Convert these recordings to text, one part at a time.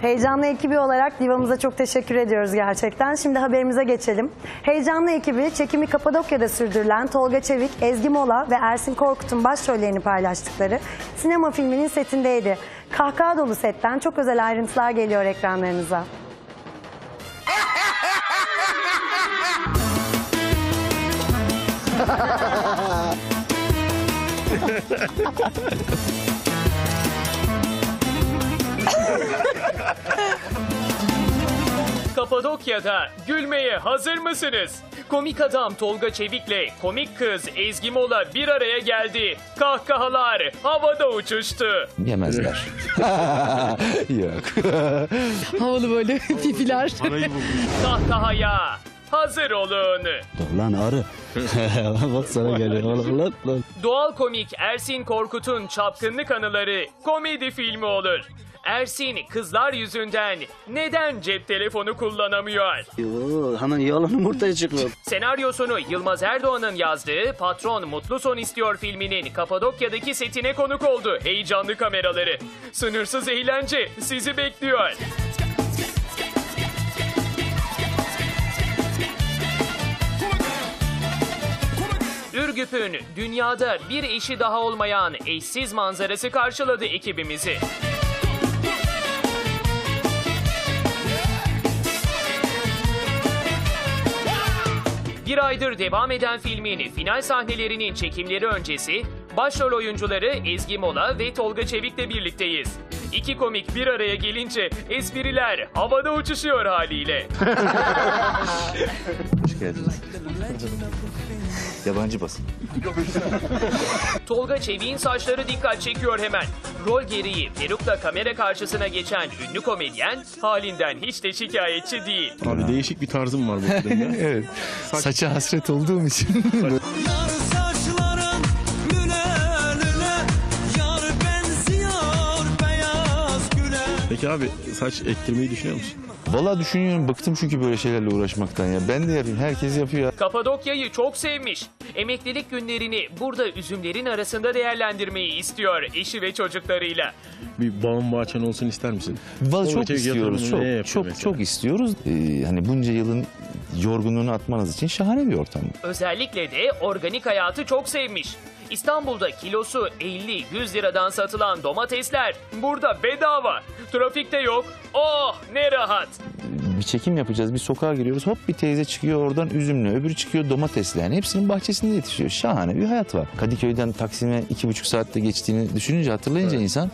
Heyecanlı ekibi olarak Divamıza çok teşekkür ediyoruz gerçekten. Şimdi haberimize geçelim. Heyecanlı ekibi çekimi Kapadokya'da sürdürülen Tolga Çevik, Ezgi Mola ve Ersin Korkut'un başrollerini paylaştıkları sinema filminin setindeydi. Kahkaha dolu setten çok özel ayrıntılar geliyor ekranlarınıza. Kapadokya'da gülmeye hazır mısınız? Komik adam Tolga Çevik'le komik kız Ezgi Mola bir araya geldi. Kahkahalar havada uçuştu. Yemezler. Yok. Havalı böyle pipiler. Kahkahaya hazır olun. Lan arı. Bak sana geliyor. Lan, lan, lan. Doğal komik Ersin Korkut'un çapkınlık anıları komedi filmi olur. Ersin kızlar yüzünden neden cep telefonu kullanamıyor? Yoo, hemen yalanım ortaya çıkıyor. Senaryosunu Yılmaz Erdoğan'ın yazdığı Patron Mutlu Son İstiyor filminin Kapadokya'daki setine konuk oldu heyecanlı kameraları. Sınırsız eğlence sizi bekliyor. Ürgüp'ün dünyada bir eşi daha olmayan eşsiz manzarası karşıladı ekibimizi. Bir aydır devam eden filmin final sahnelerinin çekimleri öncesi başrol oyuncuları Ezgi Mola ve Tolga Çevik'le birlikteyiz. İki komik bir araya gelince espriler havada uçuşuyor haliyle. Hoş geldiniz. Yabancı basın. Tolga Çevik'in saçları dikkat çekiyor hemen. Rol gereği perukla kamera karşısına geçen ünlü komedyen halinden hiç de şikayetçi değil. Abi değişik bir tarzım var bu filmde. Evet. Saça hasret olduğum için. Yar Peki abi saç ektirmeyi düşünüyor musun? Valla düşünüyorum bıktım çünkü böyle şeylerle uğraşmaktan ya. Ben de yapayım herkes yapıyor ya. Kapadokya'yı çok sevmiş. Emeklilik günlerini burada üzümlerin arasında değerlendirmeyi istiyor eşi ve çocuklarıyla. Bir bağın bahçen olsun ister misin? Valla çok istiyoruz. yatırımını Çok neye yapıyor çok mesela? çok istiyoruz. Ee, hani bunca yılın yorgunluğunu atmanız için şahane bir ortam. Özellikle de organik hayatı çok sevmiş. İstanbul'da kilosu 50-100 liradan satılan domatesler burada bedava. Trafikte yok. Oh ne rahat. Bir çekim yapacağız. Bir sokağa giriyoruz. Hop bir teyze çıkıyor oradan üzümlü. Öbürü çıkıyor domatesli. Yani hepsinin bahçesinde yetişiyor. Şahane bir hayat var. Kadıköy'den Taksim'e iki buçuk saatte geçtiğini düşününce hatırlayınca insan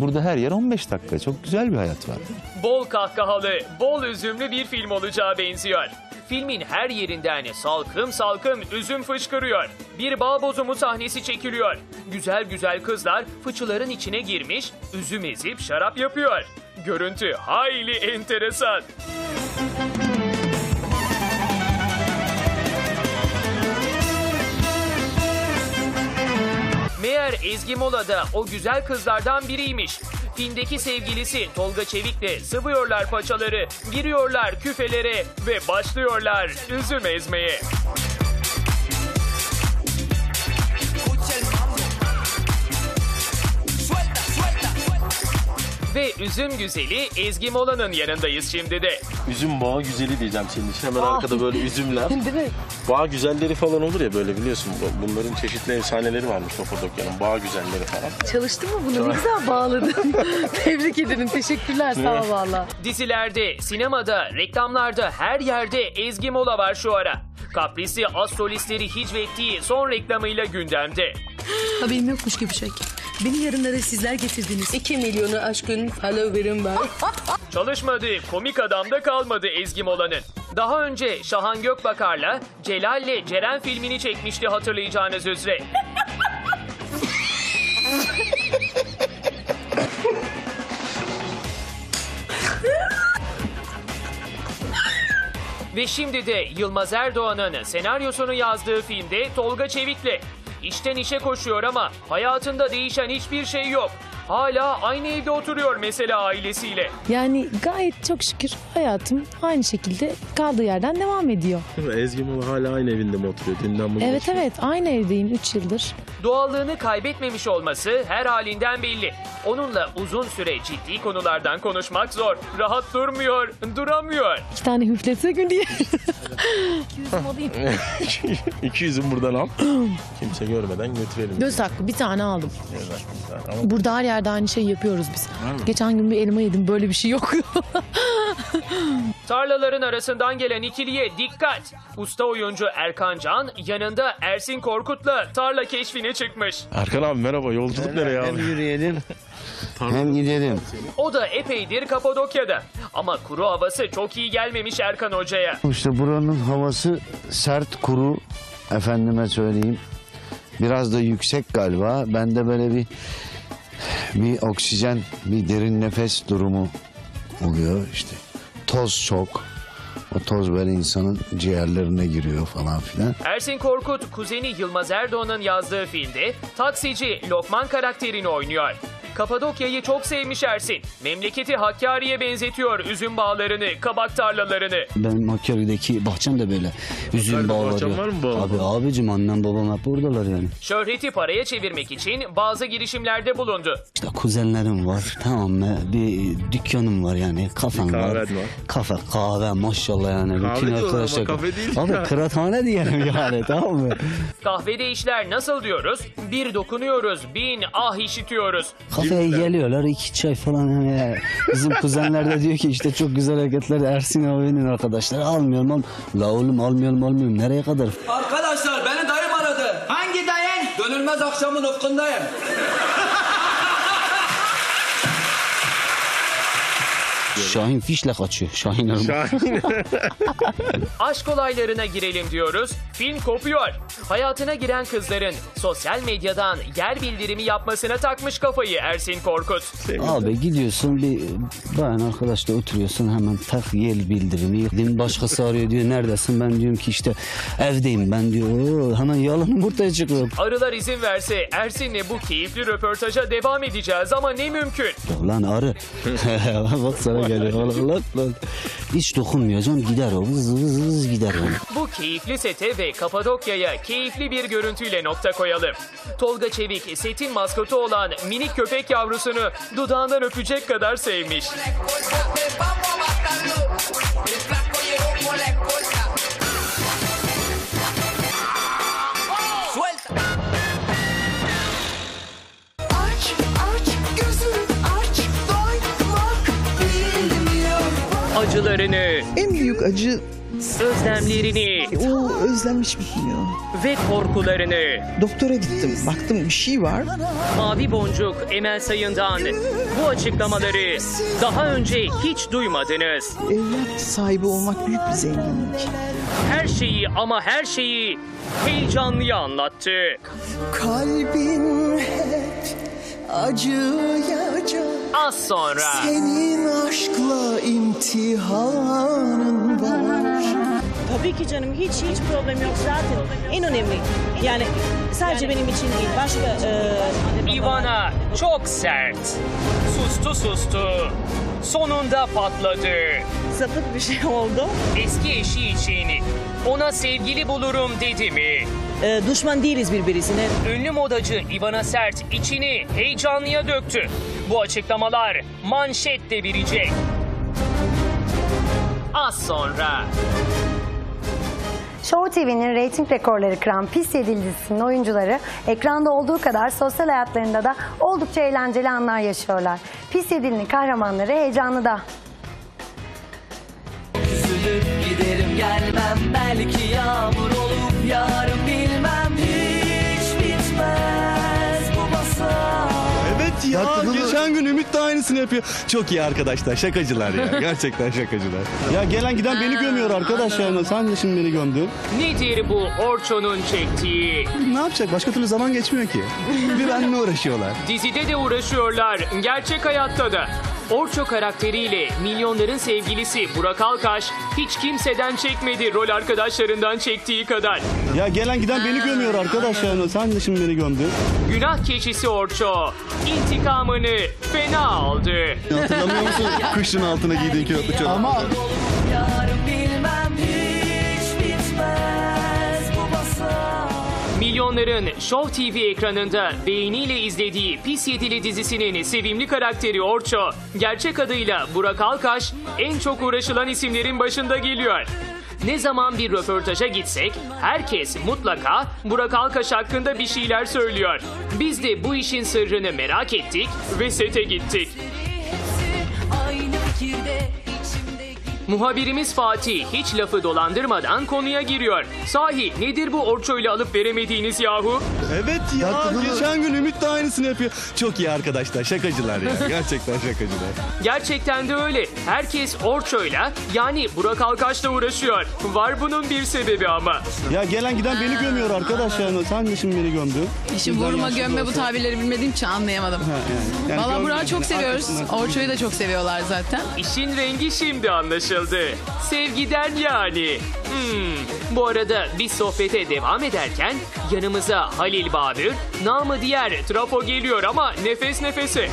burada her yer 15 dakika. Çok güzel bir hayat var. Bol kahkahalı, bol üzümlü bir film olacağı benziyor. Filmin her yerinden salkım salkım üzüm fışkırıyor. Bir bağ bozumu sahnesi çekiliyor. Güzel güzel kızlar fıçıların içine girmiş, üzüm ezip şarap yapıyor. Görüntü hayli enteresan. Meğer Ezgi Mola da o güzel kızlardan biriymiş. Filmdeki sevgilisi Tolga Çevik'le sıvıyorlar paçaları, giriyorlar küfelere ve başlıyorlar üzüm ezmeye. Ve üzüm güzeli Ezgi Mola'nın yanındayız şimdi de. Üzüm bağı güzeli diyeceğim senin için. Hemen arkada böyle üzümler. Değil mi? Bağ güzelleri falan olur ya böyle biliyorsun. bu- Bunların çeşitli efsaneleri varmış Kapadokya'nın. Bağ güzelleri falan. Çalıştın mı bunu? Ne güzel bağladın. Tebrik ederim. Teşekkürler. Sağ ol valla. Dizilerde, sinemada, reklamlarda her yerde Ezgi Mola var şu ara. Kaprisli az solistleri hicvettiği son reklamıyla gündemde. Haberim yokmuş gibi şey. Beni yarınlara sizler getirdiniz. 2 milyonu aşkın follower'ım var. Çalışmadığı komik adamda kalmadı Ezgi Mola'nın. Daha önce Şahan Gökbakar'la Celal'le Ceren filmini çekmişti hatırlayacağınız üzere. Ve şimdi de Yılmaz Erdoğan'ın senaryosunu yazdığı filmde Tolga Çevik'le. İşten işe koşuyor ama hayatında değişen hiçbir şey yok. Hala aynı evde oturuyor mesela ailesiyle. Yani gayet çok şükür hayatım aynı şekilde kaldığı yerden devam ediyor. Ezgi Mola hala aynı evinde mi oturuyor? Dünden bugün Evet evet aynı evdeyim 3 yıldır. Doğallığını kaybetmemiş olması her halinden belli. Onunla uzun süre ciddi konulardan konuşmak zor. Rahat durmuyor, duramıyor. İki tane hüfletse gülüyor. alayım. 200'ün buradan al. Kimse görmeden götürelim. Göz hakkı bir tane aldım. Ama Burada her yerde aynı şeyi yapıyoruz biz. Geçen gün bir elma yedim böyle bir şey yok. Tarlaların arasından gelen ikiliye dikkat. Usta oyuncu Erkan Can yanında Ersin Korkut'la tarla keşfine çıkmış. Erkan abi merhaba. Yolculuk nereye Hem abi? yürüyelim hem gidelim. O da epeydir Kapadokya'da. Ama kuru havası çok iyi gelmemiş Erkan Hoca'ya. İşte buranın havası sert kuru efendime söyleyeyim. Biraz da yüksek galiba. Bende böyle bir bir oksijen, bir derin nefes durumu oluyor işte. Toz çok. O toz böyle insanın ciğerlerine giriyor falan filan. Ersin Korkut, kuzeni Yılmaz Erdoğan'ın yazdığı filmde taksici Lokman karakterini oynuyor. Kapadokya'yı çok sevmiş Ersin. Memleketi Hakkari'ye benzetiyor üzüm bağlarını, kabak tarlalarını. Benim Hakkari'deki bahçem de böyle üzüm bağları. bahçen var mı? Abi abicim annem babam hep oradalar yani. Şöhreti paraya çevirmek için bazı girişimlerde bulundu. İşte kuzenlerim var tamam mı? Bir dükkanım var yani kafem Bir kahven var. var. Kafe kahve maşallah yani. Kahve Bütün diyorlar ama arkadaşlar. kafe değil Abi ya. kıraathane diyelim yani tamam mı? Kahvede işler nasıl diyoruz? Bir dokunuyoruz, bin ah işitiyoruz. Kafeye geliyorlar iki çay falan yani. Bizim kuzenler de diyor ki işte çok güzel hareketler Ersin abinin arkadaşları almıyorum al. La oğlum almıyorum almıyorum nereye kadar? Arkadaşlar beni dayım aradı. Hangi dayın? Dönülmez akşamın ufkundayım. Şahin fişle kaçıyor. Şahin Irmak. Aşk olaylarına girelim diyoruz. Film kopuyor. Hayatına giren kızların sosyal medyadan yer bildirimi yapmasına takmış kafayı Ersin Korkut. Abi gidiyorsun bir bayan arkadaşla oturuyorsun hemen tak yel bildirimi. Din başkası arıyor diyor neredesin ben diyorum ki işte evdeyim ben diyor Oo, hemen yalanım ortaya çıkıyor. Arılar izin verse Ersin'le bu keyifli röportaja devam edeceğiz ama ne mümkün. Lan arı. Bak sana geliyor. Lan, lan, lan. Hiç dokunmayacağım gider o. Vız vız vız gider o. Bu keyifli sete ve Kapadokya'ya keyifli bir görüntüyle nokta koyalım. Tolga Çevik setin maskotu olan minik köpek yavrusunu dudağından öpecek kadar sevmiş. Aç aç gözünü aç doymak bilmiyor. Acılarını, En büyük acı özlemlerini o özlenmiş bitmiyor. ve korkularını Doktora gittim. Baktım bir şey var. Mavi Boncuk Emel Sayın'dan bu açıklamaları daha önce hiç duymadınız. Evlat sahibi olmak büyük bir zenginlik. Her şeyi ama her şeyi heyecanlıya anlattı. Kalbin acıyacak. Az sonra Senin aşkla imtihanın var. Tabii ki canım hiç hiç problem yok zaten. En önemli yani sadece benim için değil başka e, Ivana çok sert. Sustu sustu. Sonunda patladı. sapık bir şey oldu. Eski eşi için ona sevgili bulurum dedi mi? E, düşman değiliz birbirisine. Ünlü modacı Ivana Sert içini heyecanlıya döktü. Bu açıklamalar manşet devirecek. Az sonra. Show TV'nin reyting rekorları kıran Pis Yedi dizisinin oyuncuları ekranda olduğu kadar sosyal hayatlarında da oldukça eğlenceli anlar yaşıyorlar. Pis Yedi'nin kahramanları heyecanlı da. Giderim gelmem belki yağmur olup yarın Ya geçen gün Ümit de aynısını yapıyor. Çok iyi arkadaşlar şakacılar ya gerçekten şakacılar. Ya gelen giden beni gömüyor arkadaş yani sen de şimdi beni gömdün. Nedir bu Orço'nun çektiği? Ne yapacak başka türlü zaman geçmiyor ki. Bir benimle uğraşıyorlar. Dizide de uğraşıyorlar, gerçek hayatta da. Orço karakteriyle milyonların sevgilisi Burak Alkaş hiç kimseden çekmedi rol arkadaşlarından çektiği kadar. Ya gelen giden beni gömüyor arkadaş yani. Sen de şimdi beni gömdün. Günah keçisi Orço intikamını fena aldı. Hatırlamıyor musun? Kışın altına giydiğin kilotlu çorap. Ama Milyonların Show TV ekranında beğeniyle izlediği Pis Yedili dizisinin sevimli karakteri Orço, gerçek adıyla Burak Alkaş en çok uğraşılan isimlerin başında geliyor. Ne zaman bir röportaja gitsek herkes mutlaka Burak Alkaş hakkında bir şeyler söylüyor. Biz de bu işin sırrını merak ettik ve sete gittik. Muhabirimiz Fatih hiç lafı dolandırmadan konuya giriyor. Sahi nedir bu Orço ile alıp veremediğiniz yahu? evet ya geçen gün Ümit de aynısını yapıyor. Çok iyi arkadaşlar şakacılar ya. Gerçekten şakacılar. Gerçekten de öyle. Herkes Orço'yla yani Burak Alkaç'la uğraşıyor. Var bunun bir sebebi ama. Ya gelen giden beni gömüyor arkadaş yani. Sen de şimdi beni gömdün. İşin Bizden vurma yaşlı gömme bu olsa- tabirleri bilmediğim için anlayamadım. Ha, yani. Yani Valla gömdün Burak'ı çok seviyoruz. Arkasından- Orço'yu da çok seviyorlar zaten. İşin rengi şimdi anlaşıldı. Sevgiden yani. Hmm. Bu arada biz sohbete devam ederken yanımıza Halil Babür, namı diğer Trafo geliyor ama nefes nefese.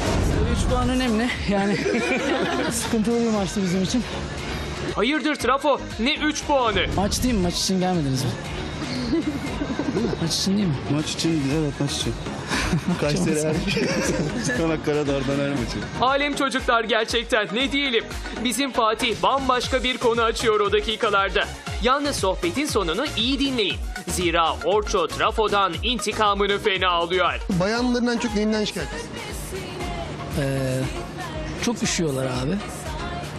3 puan önemli. Yani sıkıntılı bir maçtı bizim için. Hayırdır Trafo? Ne 3 puanı? Maç değil mi? Maç için gelmediniz mi? maç için değil mi? Maç için evet maç için. Kayseri her Çanakkale Dardanel maçı. Alem çocuklar gerçekten ne diyelim. Bizim Fatih bambaşka bir konu açıyor o dakikalarda. Yalnız sohbetin sonunu iyi dinleyin. Zira Orço Trafo'dan intikamını fena alıyor. Bayanlarından çok neyinden şikayet? Ee, çok üşüyorlar abi.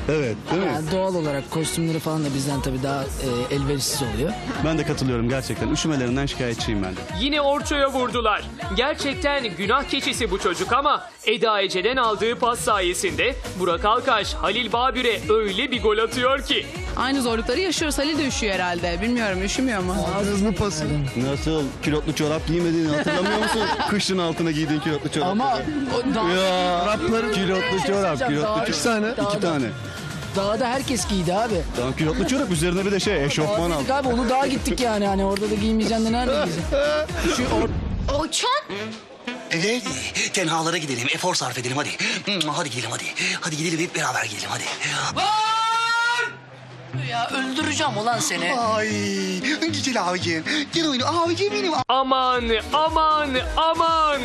Evet değil mi? Yani doğal olarak kostümleri falan da bizden tabii daha e, elverişsiz oluyor. Ben de katılıyorum gerçekten. Üşümelerinden şikayetçiyim ben de. Yine Orço'ya vurdular. Gerçekten günah keçisi bu çocuk ama Eda Ece'den aldığı pas sayesinde Burak Alkaş Halil Babür'e öyle bir gol atıyor ki. Aynı zorlukları yaşıyoruz. Halil de üşüyor herhalde. Bilmiyorum üşümüyor mu? Aldınız mı pası? Nasıl kilotlu çorap giymediğini hatırlamıyor musun? Kışın altına giydiğin kilotlu çorap. Ama o dağ, Ya kilotlu çorap, kilotlu Daha- çorap. Kaç tane? İki tane. Dağda herkes giydi abi. Tamam kilotlu çorap üzerine bir de şey eşofman al. Abi, abi onu dağa gittik yani. Hani orada da giymeyeceksin de nerede giyeceksin? Şu or- Evet. Tenhalara gidelim. Efor sarf edelim hadi. Hmm, Hadi gidelim hadi. Hadi gidelim hep beraber gidelim hadi. Ya öldüreceğim ulan seni. Ay güzel abicim. Gel oyunu abicim benim. Aman aman aman.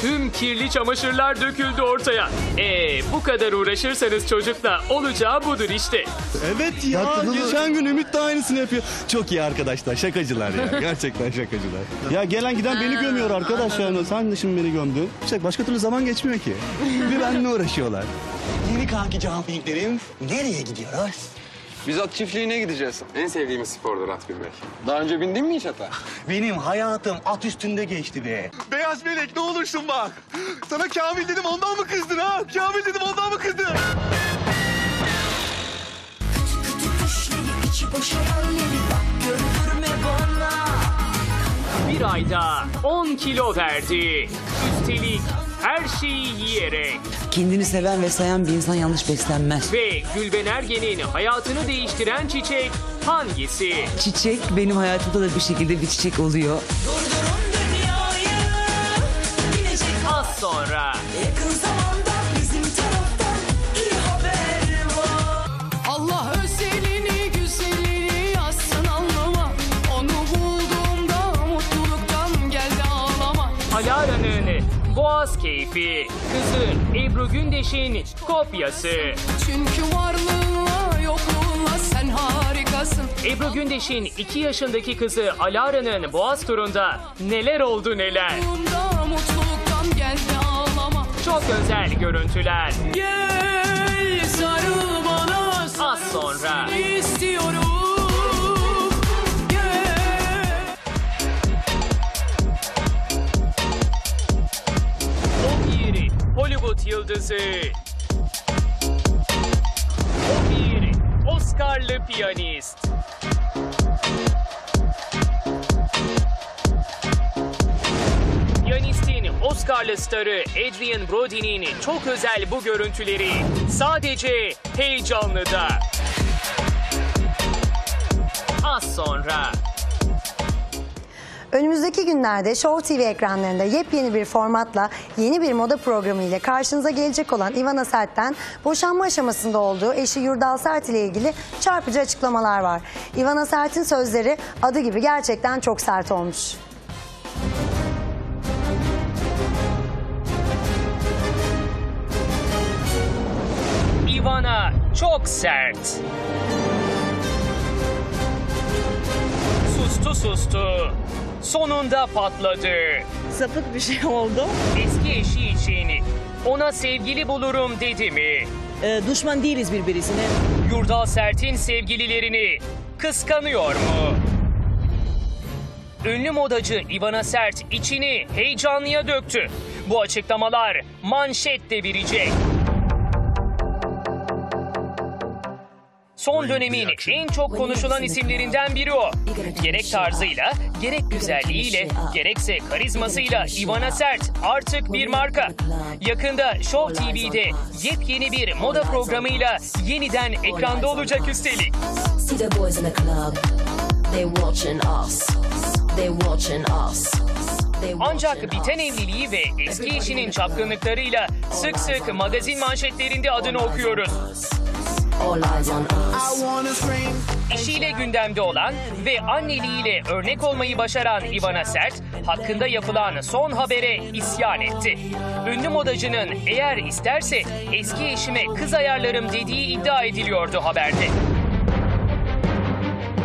Tüm kirli çamaşırlar döküldü ortaya. E bu kadar uğraşırsanız çocukla olacağı budur işte. Evet ya geçen gün Ümit de aynısını yapıyor. Çok iyi arkadaşlar şakacılar ya. Gerçekten şakacılar. Ya gelen giden beni gömüyor arkadaş yani. Sen de şimdi beni gömdün. Şey, başka türlü zaman geçmiyor ki. Bir benimle uğraşıyorlar. Yeni kanki jumpinglerim. Nereye gidiyoruz? Biz at çiftliğine gideceğiz. En sevdiğimiz spordur at binmek. Daha önce bindin mi hiç ata? Benim hayatım at üstünde geçti be. Beyaz melek ne olursun bak. Sana Kamil dedim ondan mı kızdın ha? Kamil dedim ondan mı kızdın? Bir ayda 10 kilo verdi. Üstelik her şeyi yiyerek. Kendini seven ve sayan bir insan yanlış beslenmez. Ve Gülben Ergen'in hayatını değiştiren çiçek hangisi? Çiçek benim hayatımda da bir şekilde bir çiçek oluyor. Az Boğaz Keyfi. Kızı Ebru Gündeş'in kopyası. Çünkü varlığınla yokluğunla sen harikasın Ebru Gündeş'in 2 yaşındaki kızı Alara'nın Boğaz turunda neler oldu neler. Mutluluktan geldi ağlama Çok özel görüntüler. Gel sarıl bana Az sonra. istiyorum yıldızı. O bir Oscar'lı piyanist. Piyanistin Oscar'lı starı Adrian Brody'nin çok özel bu görüntüleri sadece heyecanlıda. Az sonra. Önümüzdeki günlerde Show TV ekranlarında yepyeni bir formatla yeni bir moda programı ile karşınıza gelecek olan Ivana Sert'ten boşanma aşamasında olduğu eşi Yurdal Sert ile ilgili çarpıcı açıklamalar var. Ivana Sert'in sözleri adı gibi gerçekten çok sert olmuş. Ivana çok sert. Sustu sustu. Sonunda patladı. Sapık bir şey oldu. Eski eşi için ona sevgili bulurum dedi mi? Ee, düşman değiliz birbirisine. Yurdal Sert'in sevgililerini kıskanıyor mu? Ünlü modacı Ivana Sert içini heyecanlıya döktü. Bu açıklamalar manşet devirecek. Son dönemin en çok konuşulan isimlerinden biri o. Gerek tarzıyla, gerek güzelliğiyle, gerekse karizmasıyla Ivana Sert artık bir marka. Yakında Show TV'de yepyeni bir moda programıyla yeniden ekranda olacak üstelik. Ancak biten evliliği ve eski eşinin çapkınlıklarıyla sık sık magazin manşetlerinde adını okuyoruz. All eyes on us. Eşiyle gündemde olan ve anneliğiyle örnek olmayı başaran Ivana Sert, hakkında yapılan son habere isyan etti. Ünlü modacının eğer isterse eski eşime kız ayarlarım dediği iddia ediliyordu haberde.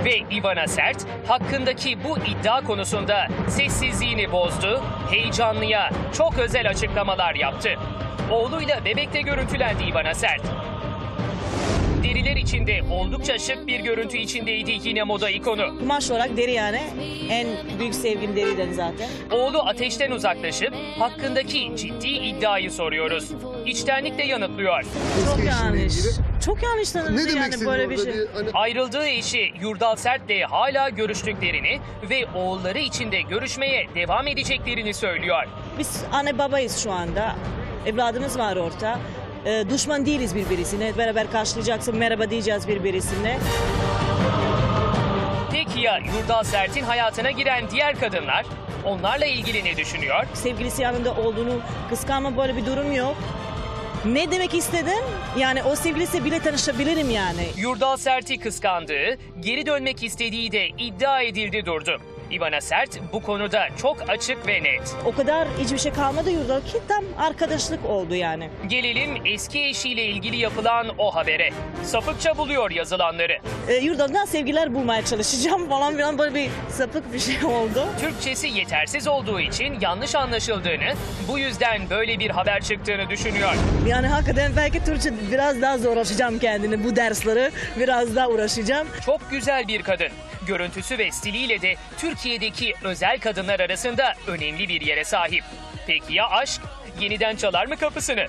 Ve Ivana Sert, hakkındaki bu iddia konusunda sessizliğini bozdu, heyecanlıya çok özel açıklamalar yaptı. Oğluyla bebekte görüntülendi Ivana Sert. Deriler içinde oldukça şık bir görüntü içindeydi yine moda ikonu. Kumaş olarak deri yani. En büyük sevgim deriden zaten. Oğlu ateşten uzaklaşıp hakkındaki ciddi iddiayı soruyoruz. İçtenlikle yanıtlıyor. Çok yanlış. Çok yanlış tanımdı Ne demek yani istedin böyle bir orada? şey. Bir, hani- Ayrıldığı eşi Yurdal Sert'le hala görüştüklerini ve oğulları için de görüşmeye devam edeceklerini söylüyor. Biz anne babayız şu anda. Evladımız var orta. Ee, düşman değiliz birbirisine. Beraber karşılayacaksın, merhaba diyeceğiz birbirisine. Peki ya Yurdal Sert'in hayatına giren diğer kadınlar? Onlarla ilgili ne düşünüyor? Sevgilisi yanında olduğunu kıskanma böyle bir durum yok. Ne demek istedim? Yani o sevgilisi bile tanışabilirim yani. Yurdal Sert'i kıskandığı, geri dönmek istediği de iddia edildi durdu. Ivana Sert bu konuda çok açık ve net. O kadar hiçbir şey kalmadı yurda ki tam arkadaşlık oldu yani. Gelelim eski eşiyle ilgili yapılan o habere. Sapıkça buluyor yazılanları. Ee, yurdadan sevgiler bulmaya çalışacağım falan filan böyle bir sapık bir şey oldu. Türkçesi yetersiz olduğu için yanlış anlaşıldığını, bu yüzden böyle bir haber çıktığını düşünüyor. Yani hakikaten belki Türkçe biraz daha zorlaşacağım kendini bu dersleri biraz daha uğraşacağım. Çok güzel bir kadın. Görüntüsü ve stiliyle de Türkiye'deki özel kadınlar arasında önemli bir yere sahip. Peki ya aşk? Yeniden çalar mı kapısını?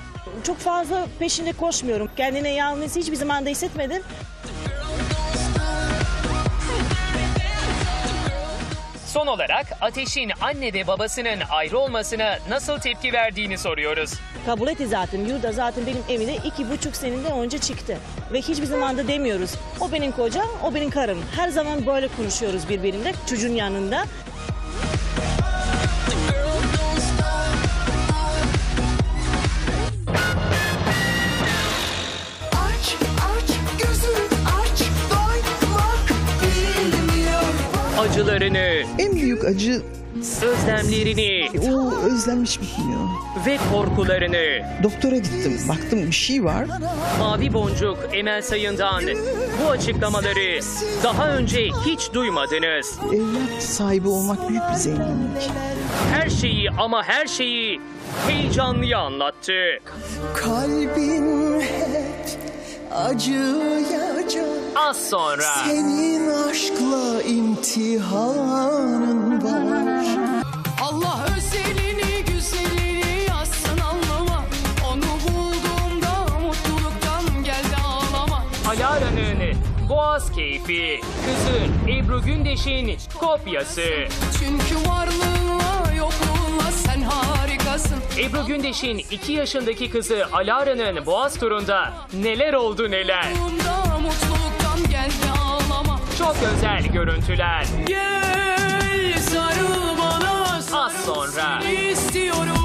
Çok fazla peşinde koşmuyorum. Kendine yalnız hiçbir zaman da hissetmedim. Son olarak Ateş'in anne ve babasının ayrı olmasına nasıl tepki verdiğini soruyoruz. Kabul etti zaten. Yurda zaten benim evime iki buçuk senede önce çıktı. Ve hiçbir zaman da demiyoruz. O benim kocam, o benim karım. Her zaman böyle konuşuyoruz birbirine çocuğun yanında. Acılarını, En büyük acı özlemlerini o özlenmiş bitmiyor. ve korkularını Doktora gittim. Baktım bir şey var. Mavi Boncuk Emel Sayın'dan bu açıklamaları daha önce hiç duymadınız. Evlat sahibi olmak büyük bir zenginlik. Her şeyi ama her şeyi heyecanlıya anlattı. Kalbim hep acıyacak. Az sonra Senin aşkla imtihanın var. Allah özelini güzelini yazsın anlama. Onu bulduğumda mutluluktan geldi ağlama. Alara'nın Boğaz Keyfi, kızı Ebru Gündeş'in kopyası. Çünkü varlığınla yokluğunla sen harikasın. Ebru Gündeş'in 2 yaşındaki kızı Alara'nın Boğaz turunda neler oldu neler. Bunda Çok özel görüntüler. Gel sarıl bana. Az sonra. İstiyorum.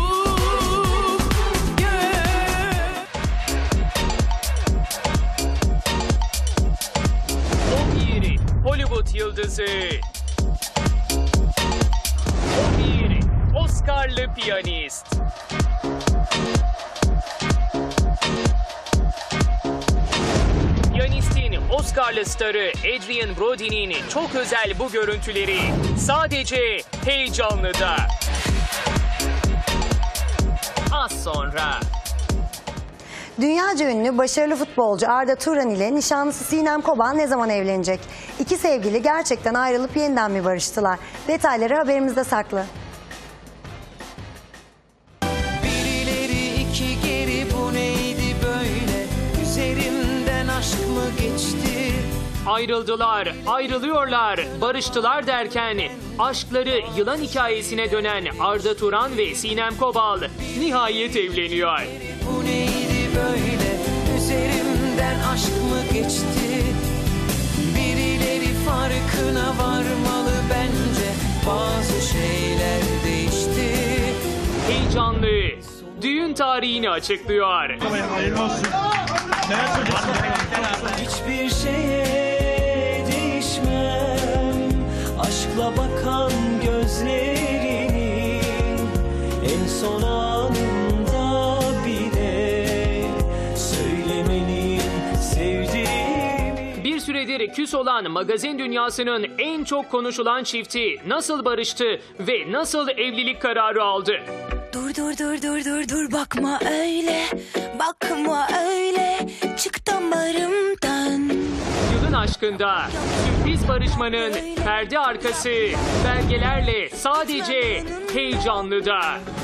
O bir Hollywood yıldızı. O bir Oscar'lı piyanist. Oscar'lı starı Adrian Brody'nin çok özel bu görüntüleri sadece heyecanlıda. Az sonra. Dünyaca ünlü başarılı futbolcu Arda Turan ile nişanlısı Sinem Koban ne zaman evlenecek? İki sevgili gerçekten ayrılıp yeniden mi barıştılar? Detayları haberimizde saklı. Ayrıldılar, ayrılıyorlar, barıştılar derken aşkları yılan hikayesine dönen Arda Turan ve Sinem Kobal nihayet evleniyor. Bu neydi böyle? Üzerimden aşk mı geçti? Birileri farkına varmalı bence. Bazı şeyler değişti. Heyecanlı düğün tarihini açıklıyor. Hiçbir şeye Aşkla bakan gözlerinin En son anında bile Söylemeliyim sevdiğimi Bir süredir küs olan magazin dünyasının en çok konuşulan çifti nasıl barıştı ve nasıl evlilik kararı aldı? Dur dur dur dur dur dur bakma öyle bakma aşkında sürpriz barışmanın perde arkası belgelerle sadece heyecanlıda. Hakkında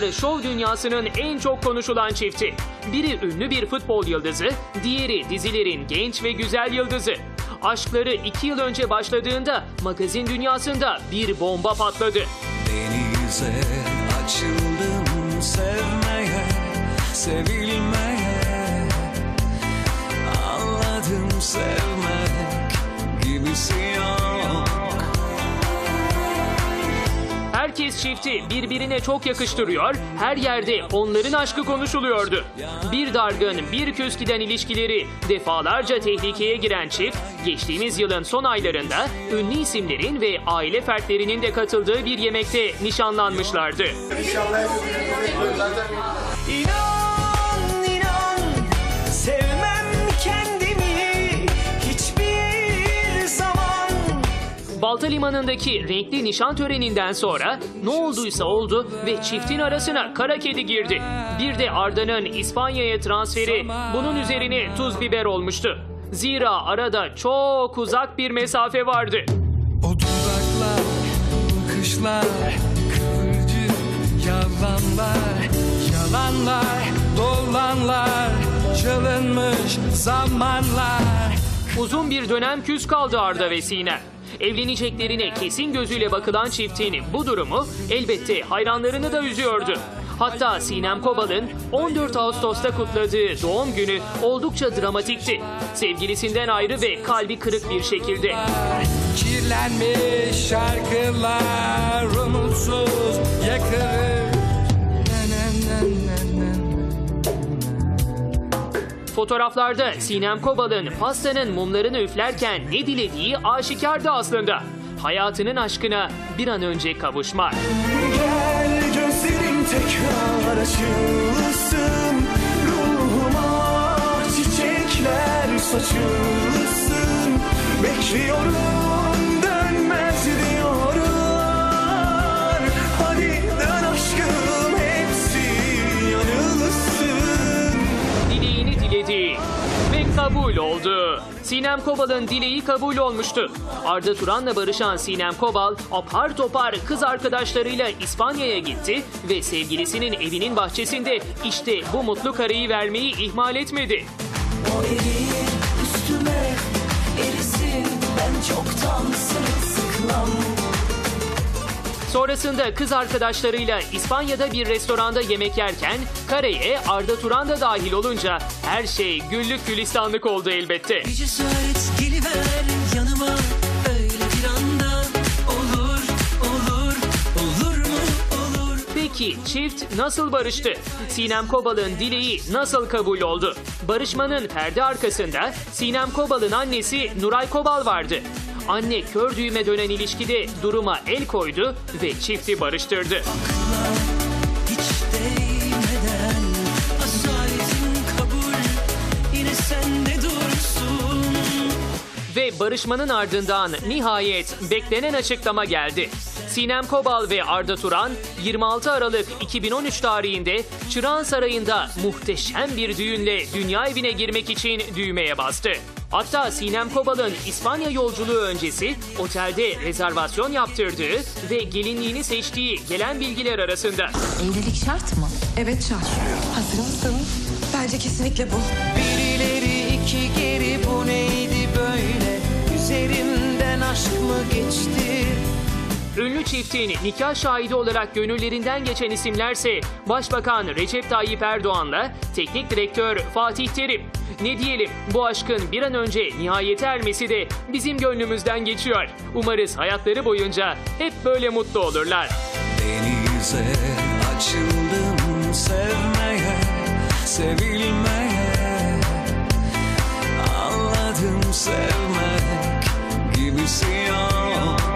Onlar şov dünyasının en çok konuşulan çifti. Biri ünlü bir futbol yıldızı, diğeri dizilerin genç ve güzel yıldızı. Aşkları iki yıl önce başladığında magazin dünyasında bir bomba patladı. Denize açıldım sevmeye, sevilmeye Anladım sevmek gibisi yok Herkes çifti birbirine çok yakıştırıyor, her yerde onların aşkı konuşuluyordu. Bir dargın, bir küs ilişkileri defalarca tehlikeye giren çift, geçtiğimiz yılın son aylarında ünlü isimlerin ve aile fertlerinin de katıldığı bir yemekte nişanlanmışlardı. İnan, Balta Limanı'ndaki renkli nişan töreninden sonra ne olduysa oldu ve çiftin arasına kara kedi girdi. Bir de Arda'nın İspanya'ya transferi bunun üzerine tuz biber olmuştu. Zira arada çok uzak bir mesafe vardı. O dudaklar, bakışlar, kıvırcık yalanlar, yalanlar, dolanlar, çalınmış zamanlar. Uzun bir dönem küs kaldı Arda ve Sinem. Evleneceklerine kesin gözüyle bakılan çiftin bu durumu elbette hayranlarını da üzüyordu. Hatta Sinem Kobal'ın 14 Ağustos'ta kutladığı doğum günü oldukça dramatikti. Sevgilisinden ayrı ve kalbi kırık bir şekilde. Kirlenmiş şarkılar umutsuz yakılır. Fotoğraflarda Sinem Kobal'ın pastanın mumlarını üflerken ne dilediği aşikardı aslında. Hayatının aşkına bir an önce kavuşmak. Gel gözlerim tekrar açılsın Ruhuma çiçekler saçılsın Bekliyorum kabul oldu. Sinem Kobal'ın dileği kabul olmuştu. Arda Turan'la barışan Sinem Kobal apar topar kız arkadaşlarıyla İspanya'ya gitti ve sevgilisinin evinin bahçesinde işte bu mutlu kareyi vermeyi ihmal etmedi. O Sonrasında kız arkadaşlarıyla İspanya'da bir restoranda yemek yerken kareye Arda Turan da dahil olunca her şey güllük gülistanlık oldu elbette. Bir cesaret geliver yanıma öyle bir anda olur olur olur mu olur Peki çift nasıl barıştı? Sinem Kobal'ın dileği nasıl kabul oldu? Barışmanın perde arkasında Sinem Kobal'ın annesi Nuray Kobal vardı. Anne kör düğüme dönen ilişkide duruma el koydu ve çifti barıştırdı. Ve barışmanın ardından nihayet beklenen açıklama geldi. Sinem Kobal ve Arda Turan 26 Aralık 2013 tarihinde Çırağan Sarayı'nda muhteşem bir düğünle dünya evine girmek için düğmeye bastı. Hatta Sinem Kobal'ın İspanya yolculuğu öncesi otelde rezervasyon yaptırdığı ve gelinliğini seçtiği gelen bilgiler arasında. Evlilik şart mı? Evet şart. Hazır mısın? Bence kesinlikle bu. Birileri iki geri bu neydi böyle Üzerimden aşk mı geçti Ünlü çiftin nikah şahidi olarak gönüllerinden geçen isimlerse Başbakan Recep Tayyip Erdoğan'la Teknik Direktör Fatih Terim. Ne diyelim bu aşkın bir an önce nihayete ermesi de bizim gönlümüzden geçiyor. Umarız hayatları boyunca hep böyle mutlu olurlar. Denize açıldım sevmeye, sevilmeye Anladım sevmek gibisi yok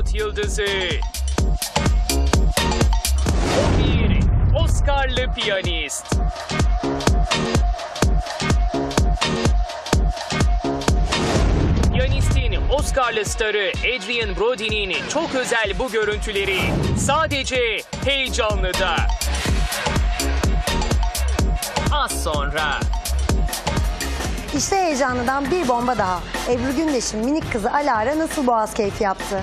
Hollywood yıldızı. O bir Oscar'lı piyanist. Piyanistin Oscar'lı starı Adrian Brody'nin çok özel bu görüntüleri sadece heyecanlıda. Az sonra. İşte heyecanlıdan bir bomba daha. Ebru Gündeş'in minik kızı Alara nasıl boğaz keyfi yaptı?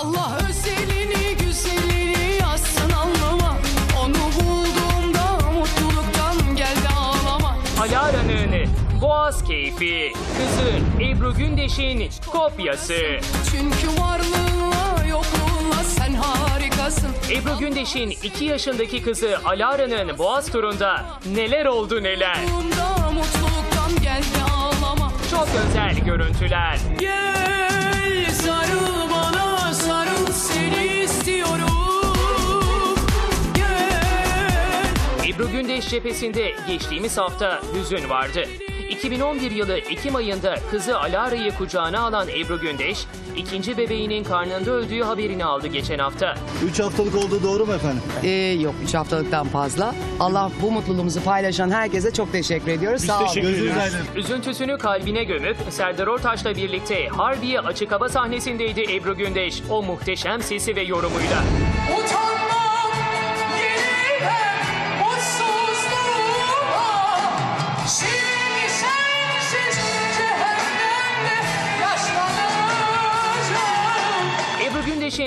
Allah özelini güzelini yazsın alnıma Onu bulduğumda mutluluktan geldi ağlama Alara'nın Boğaz Keyfi, kızı Ebru Gündeş'in kopyası. Çünkü varlığınla yokluğunla sen harikasın Ebru Gündeş'in 2 yaşındaki kızı Alara'nın Boğaz turunda neler oldu neler. Mutluluktan geldi ağlama Çok özel görüntüler. Gel Gel Ebru Gündeş cephesinde geçtiğimiz hafta hüzün vardı. 2011 yılı Ekim ayında kızı Alara'yı kucağına alan Ebru Gündeş, ikinci bebeğinin karnında öldüğü haberini aldı geçen hafta. 3 haftalık olduğu doğru mu efendim? Ee, yok 3 haftalıktan fazla. Allah bu mutluluğumuzu paylaşan herkese çok teşekkür ediyoruz. Sağ olun. Gözünüz aydın. Üzüntüsünü kalbine gömüp Serdar Ortaç'la birlikte Harbiye açık hava sahnesindeydi Ebru Gündeş o muhteşem sesi ve yorumuyla. Utanmam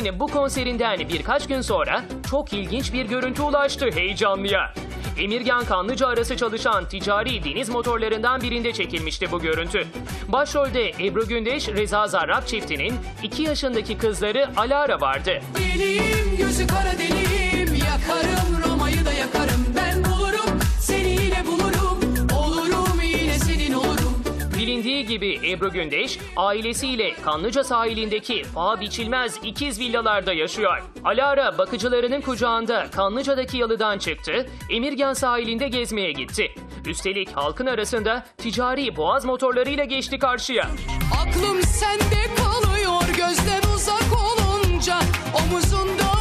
Gündeş'in bu konserinden birkaç gün sonra çok ilginç bir görüntü ulaştı heyecanlıya. Emirgan Kanlıca arası çalışan ticari deniz motorlarından birinde çekilmişti bu görüntü. Başrolde Ebru Gündeş, Reza Zarrab çiftinin 2 yaşındaki kızları Alara vardı. Deliyim gözü kara deliyim Yakarım Roma'yı da yakarım Ben Bilindiği gibi Ebru Gündeş ailesiyle Kanlıca sahilindeki paha biçilmez ikiz villalarda yaşıyor. Alara bakıcılarının kucağında Kanlıca'daki yalıdan çıktı, Emirgan sahilinde gezmeye gitti. Üstelik halkın arasında ticari boğaz motorlarıyla geçti karşıya. Aklım sende kalıyor gözden uzak olunca Omuzunda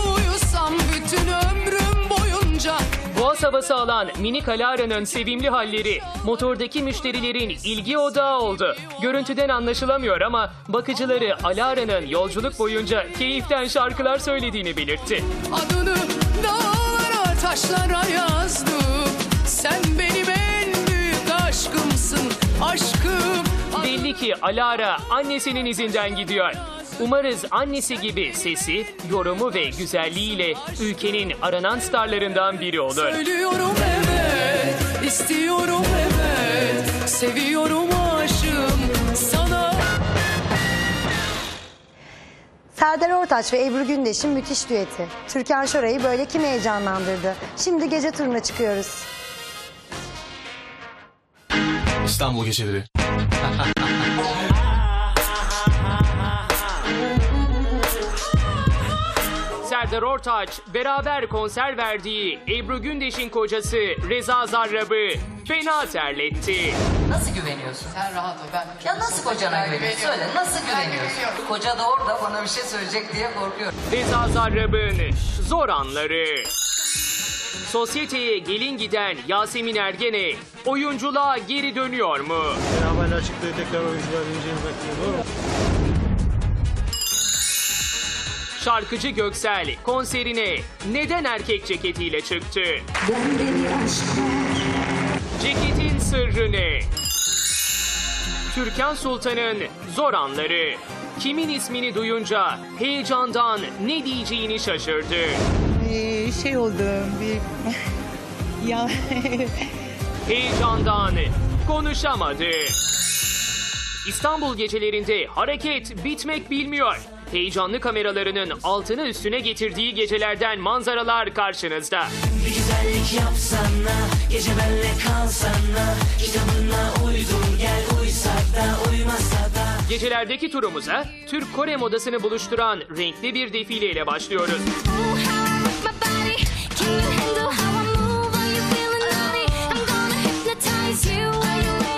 Yaz havası alan minik Alara'nın sevimli halleri motordaki müşterilerin ilgi odağı oldu. Görüntüden anlaşılamıyor ama bakıcıları Alara'nın yolculuk boyunca keyiften şarkılar söylediğini belirtti. Adını dağlara taşlara yazdım Sen benim en büyük aşkımsın Aşkım Belli ki Alara annesinin izinden gidiyor. Umarız annesi gibi sesi, yorumu ve güzelliğiyle ülkenin aranan starlarından biri olur. Söylüyorum evet istiyorum evet Seviyorum aşığım sana Serdar Ortaç ve Ebru Gündeş'in müthiş düeti. Türkan Şoray'ı böyle kim heyecanlandırdı? Şimdi gece turuna çıkıyoruz. İstanbul geceleri. Serdar Ortaç beraber konser verdiği Ebru Gündeş'in kocası Reza Zarrab'ı fena terletti. Nasıl güveniyorsun? Sen rahat ol ben. Ya nasıl kocana güveniyorsun? Söyle nasıl güveniyorsun? Koca da orada bana bir şey söyleyecek diye korkuyorum. Reza Zarrab'ın zor anları. Sosyeteye gelin giden Yasemin Ergene oyunculuğa geri dönüyor mu? Beraberler çıktı tekrar oyuncular ineceğini bekliyor. Doğru mu? Şarkıcı Göksel konserine neden erkek ceketiyle çıktı? Ceketin sırrı ne? Türkan Sultan'ın zor anları. Kimin ismini duyunca heyecandan ne diyeceğini şaşırdı. Ee, şey oldu bir ya Heyecandan konuşamadı. İstanbul gecelerinde hareket bitmek bilmiyor. Heyecanlı kameralarının altını üstüne getirdiği gecelerden manzaralar karşınızda. Bir güzellik yapsana, gece benle kalsana. Kitabına uydur gel uysak da uymasa da. Gecelerdeki turumuza Türk-Kore modasını buluşturan renkli bir defileyle başlıyoruz.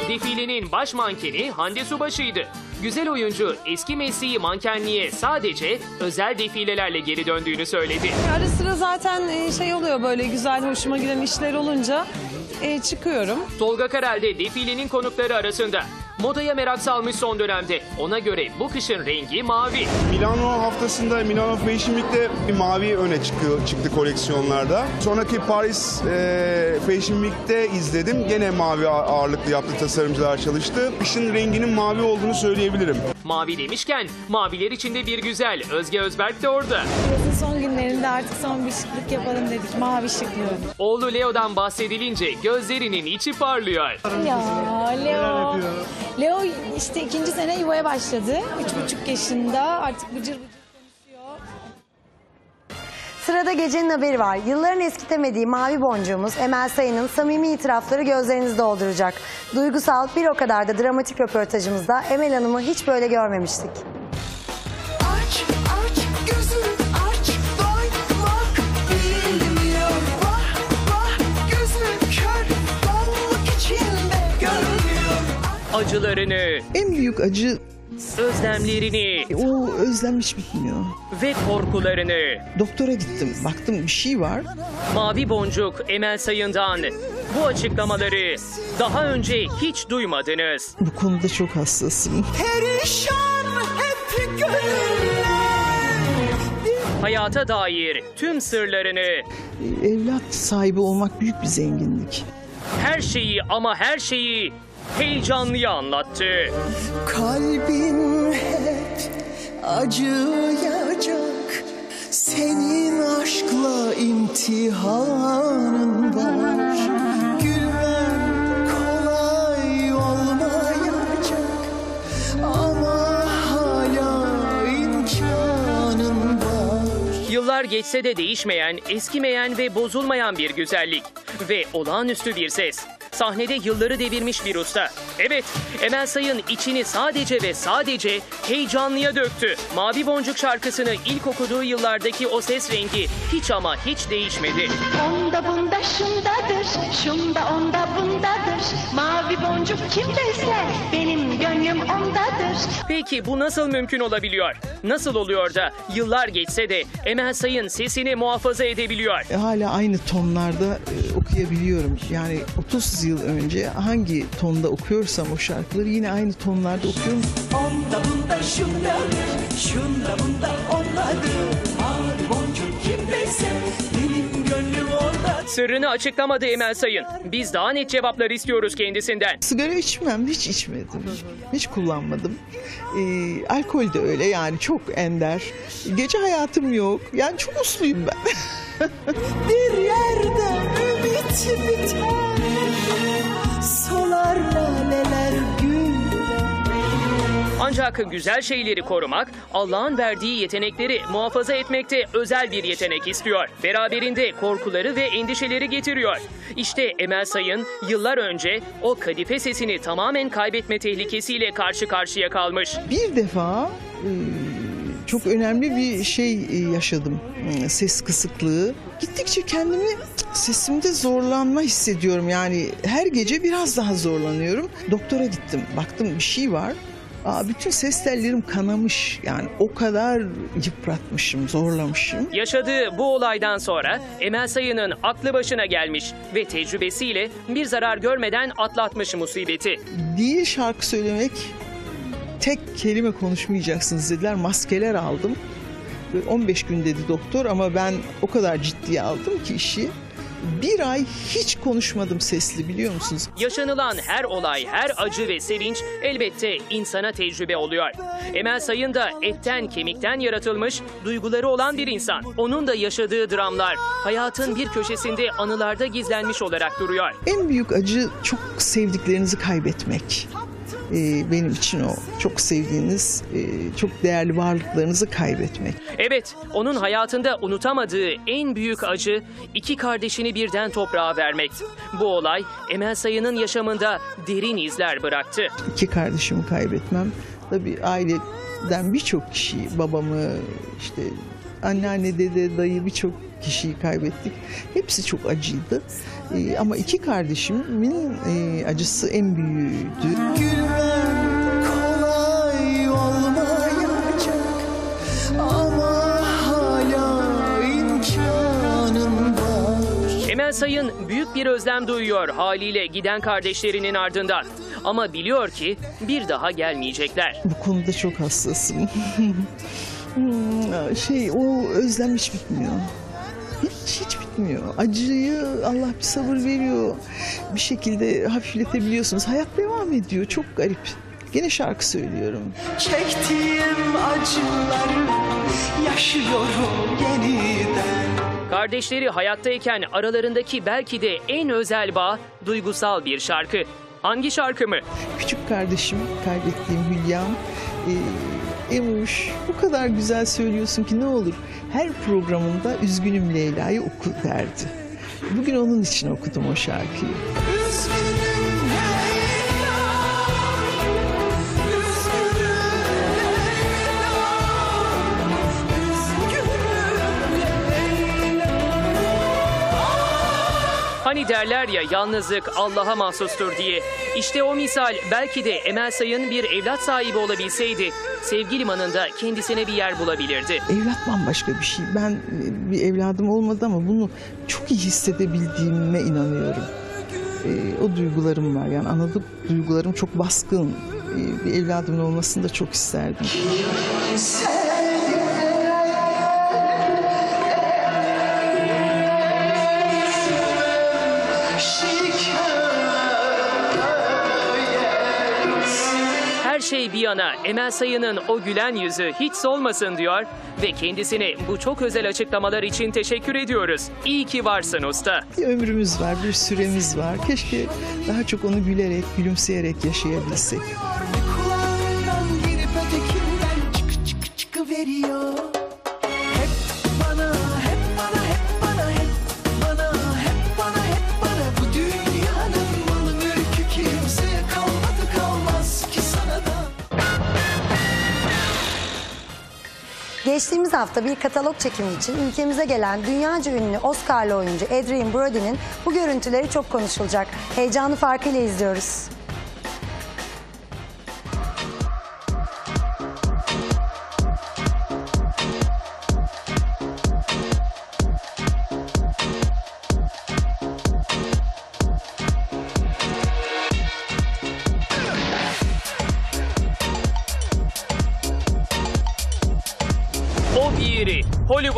Defilenin baş mankeni Hande Subaşı'ydı. Güzel oyuncu eski mesleği mankenliğe sadece özel defilelerle geri döndüğünü söyledi. Ara sıra zaten e, şey oluyor böyle güzel hoşuma giden işler olunca e, çıkıyorum. Tolga Karel de defilenin konukları arasında. Modaya merak salmış son dönemde. Ona göre bu kışın rengi mavi. Milano haftasında Milano Fashion Week'te bir mavi öne çıkıyor, çıktı koleksiyonlarda. Sonraki Paris e, Fashion Week'te izledim. Gene mavi ağırlıklı yaptı tasarımcılar çalıştı. Kışın renginin mavi olduğunu söyleyebilirim. Mavi demişken maviler içinde bir güzel Özge Özberk de orada. Yazın son günlerinde artık son bir şıklık yapalım dedik. Mavi şıklığı. Oğlu Leo'dan bahsedilince gözlerinin içi parlıyor. Ya Leo. Leo işte ikinci sene yuvaya başladı. Üç buçuk yaşında artık bıcır bıcır. Sırada gecenin haberi var. Yılların eskitemediği mavi boncuğumuz Emel Sayın'ın samimi itirafları gözlerinizi dolduracak. Duygusal bir o kadar da dramatik röportajımızda Emel Hanım'ı hiç böyle görmemiştik. Acılarını, en büyük acı özlemlerini o özlem hiç bitmiyor. ve korkularını. Doktora gittim. Baktım bir şey var. Mavi Boncuk Emel Sayın'dan bu açıklamaları daha önce hiç duymadınız. Bu konuda çok hassasım. Perişan hep gönüller. Hayata dair tüm sırlarını, Evlat sahibi olmak büyük bir zenginlik. her şeyi ama her şeyi heyecanlıya anlattı. Kalbin hep acıyacak Senin aşkla imtihanın var Gülmem kolay olmayacak Ama hala imkanın var Yıllar geçse de değişmeyen, eskimeyen ve bozulmayan bir güzellik. Ve olağanüstü bir ses. Sahnede yılları devirmiş bir usta. Evet, Emel Sayın içini sadece ve sadece heyecanlıya döktü. Mavi Boncuk şarkısını ilk okuduğu yıllardaki o ses rengi hiç ama hiç değişmedi. Onda bunda şundadır, şunda onda bundadır. Mavi boncuk kimdeyse benim gönlüm ondadır. Peki bu nasıl mümkün olabiliyor? Nasıl oluyor da yıllar geçse de Emel Sayın sesini muhafaza edebiliyor? E, hala aynı tonlarda e, okuyabiliyorum. Yani 30 yıl önce hangi tonda okuyorsam o şarkıları yine aynı tonlarda okuyorum. Onda bunda şundadır, şunda bunda ondadır. Mavi boncuk kimdeyse benim gönlüm orada. Sırrını açıklamadı Emel Sayın. Biz daha net cevaplar istiyoruz kendisinden. Sigara içmem, hiç içmedim. Hiç kullanmadım. Ee, alkol de öyle yani çok ender. Gece hayatım yok. Yani çok usluyum ben. Bir yerde ümit biter. Solar laleler gül. Ancak güzel şeyleri korumak, Allah'ın verdiği yetenekleri muhafaza etmekte özel bir yetenek istiyor. Beraberinde korkuları ve endişeleri getiriyor. İşte Emel Sayın yıllar önce o kadife sesini tamamen kaybetme tehlikesiyle karşı karşıya kalmış. Bir defa e, çok önemli bir şey e, yaşadım. E, Ses kısıklığı. Gittikçe kendimi sesimde zorlanma hissediyorum. Yani her gece biraz daha zorlanıyorum. Doktora gittim. Baktım bir şey var. Aa, bütün ses tellerim kanamış. Yani o kadar yıpratmışım, zorlamışım. Yaşadığı bu olaydan sonra Emel Sayın'ın aklı başına gelmiş ve tecrübesiyle bir zarar görmeden atlatmış musibeti. Değil şarkı söylemek tek kelime konuşmayacaksınız dediler. Maskeler aldım. Ve 15 gün dedi doktor ama ben o kadar ciddiye aldım ki işi. Bir ay hiç konuşmadım sesli biliyor musunuz? Yaşanılan her olay, her acı ve sevinç elbette insana tecrübe oluyor. Emel Sayın da etten kemikten yaratılmış, duyguları olan bir insan. Onun da yaşadığı dramlar hayatın bir köşesinde anılarda gizlenmiş olarak duruyor. En büyük acı çok sevdiklerinizi kaybetmek. Ee, benim için o. Çok sevdiğiniz, e, çok değerli varlıklarınızı kaybetmek. Evet, onun hayatında unutamadığı en büyük acı iki kardeşini birden toprağa vermek. Bu olay Emel Sayın'ın yaşamında derin izler bıraktı. İki kardeşimi kaybetmem. Tabii aileden birçok kişiyi, babamı, işte anneanne, dede, dayı birçok kişiyi kaybettik. Hepsi çok acıydı. Ee, ama iki kardeşimin e, acısı en büyüğüydü. Emel Sayın büyük bir özlem duyuyor haliyle giden kardeşlerinin ardından. Ama biliyor ki bir daha gelmeyecekler. Bu konuda çok hassasım. Hmm, şey o özlem hiç bitmiyor. Hiç hiç bitmiyor. Acıyı Allah bir sabır veriyor. Bir şekilde hafifletebiliyorsunuz. Hayat devam ediyor. Çok garip. Gene şarkı söylüyorum. Çektiğim acıları yaşıyorum yeniden. Kardeşleri hayattayken aralarındaki belki de en özel bağ duygusal bir şarkı. Hangi şarkı mı? Küçük kardeşim, kaybettiğim Hülya'm. Ee, Emuş bu kadar güzel söylüyorsun ki ne olur her programında Üzgünüm Leyla'yı oku derdi. Bugün onun için okudum o şarkıyı. Hani derler ya yalnızlık Allah'a mahsustur diye. İşte o misal belki de Emel Sayın bir evlat sahibi olabilseydi sevgi limanında kendisine bir yer bulabilirdi. Evlat bambaşka bir şey. Ben e, bir evladım olmadı ama bunu çok iyi hissedebildiğime inanıyorum. Ee, o duygularım var. Yani anladık duygularım çok baskın. Ee, bir evladımın olmasını da çok isterdim. Şey bir yana Emel Sayın'ın o gülen yüzü hiç solmasın diyor ve kendisine bu çok özel açıklamalar için teşekkür ediyoruz. İyi ki varsın usta. Bir ömrümüz var, bir süremiz var. Keşke daha çok onu gülerek, gülümseyerek yaşayabilsek. Kulağından girip ötekinden çık çık çıkıveriyor. Hep Geçtiğimiz hafta bir katalog çekimi için ülkemize gelen dünyaca ünlü Oscar'lı oyuncu Adrien Brody'nin bu görüntüleri çok konuşulacak. Heyecanlı farkıyla izliyoruz.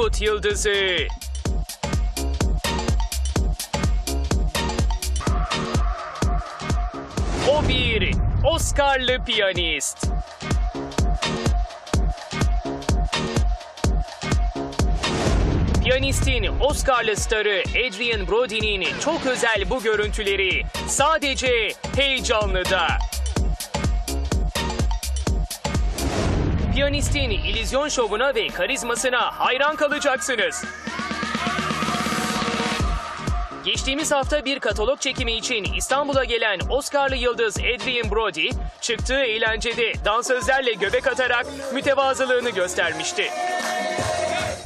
Hollywood yıldızı. O bir Oscar'lı piyanist. Piyanistin Oscar'lı starı Adrian Brody'nin çok özel bu görüntüleri sadece heyecanlıda. Piyanistin illüzyon şovuna ve karizmasına hayran kalacaksınız. Geçtiğimiz hafta bir katalog çekimi için İstanbul'a gelen Oscar'lı yıldız Adrian Brody, çıktığı eğlencede dansözlerle göbek atarak mütevazılığını göstermişti.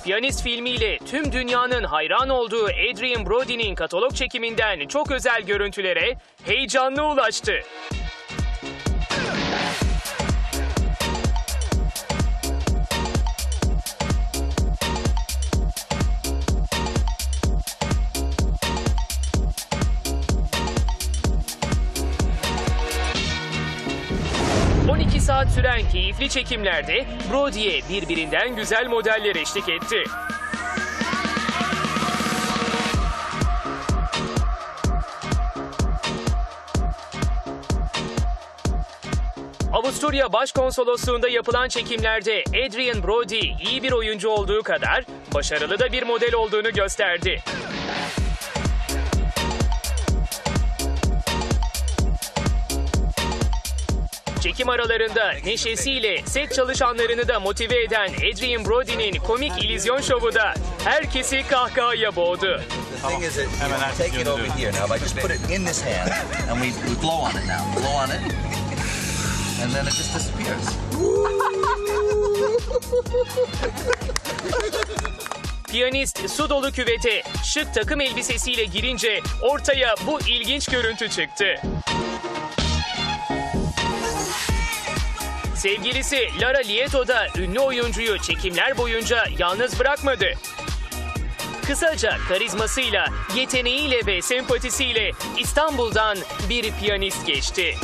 Piyanist filmiyle tüm dünyanın hayran olduğu Adrian Brody'nin katalog çekiminden çok özel görüntülere heyecanlı ulaştı. Keyifli çekimlerde... ...Brody'ye birbirinden güzel modeller eşlik etti. Avusturya Başkonsolosluğu'nda yapılan çekimlerde Adrian Brody iyi bir oyuncu olduğu kadar başarılı da bir model olduğunu gösterdi. Çekim aralarında neşesiyle set çalışanlarını da motive eden Adrian Brody'nin komik illüzyon şovu da herkesi kahkahaya boğdu. And then it just disappears. Piyanist su dolu küvete şık takım elbisesiyle girince ortaya bu ilginç görüntü çıktı. Sevgilisi Lara Lieto da ünlü oyuncuyu çekimler boyunca yalnız bırakmadı. Kısaca karizmasıyla, yeteneğiyle ve sempatisiyle İstanbul'dan bir piyanist geçti.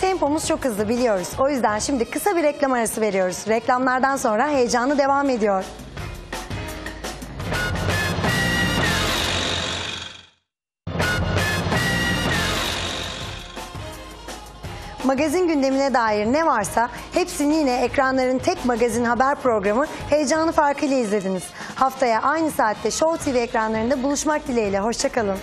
Tempomuz çok hızlı biliyoruz. O yüzden şimdi kısa bir reklam arası veriyoruz. Reklamlardan sonra heyecanı devam ediyor. Magazin gündemine dair ne varsa hepsini yine ekranların tek magazin haber programı Heyecanı Farkıyla izlediniz. Haftaya aynı saatte Show TV ekranlarında buluşmak dileğiyle. Hoşçakalın.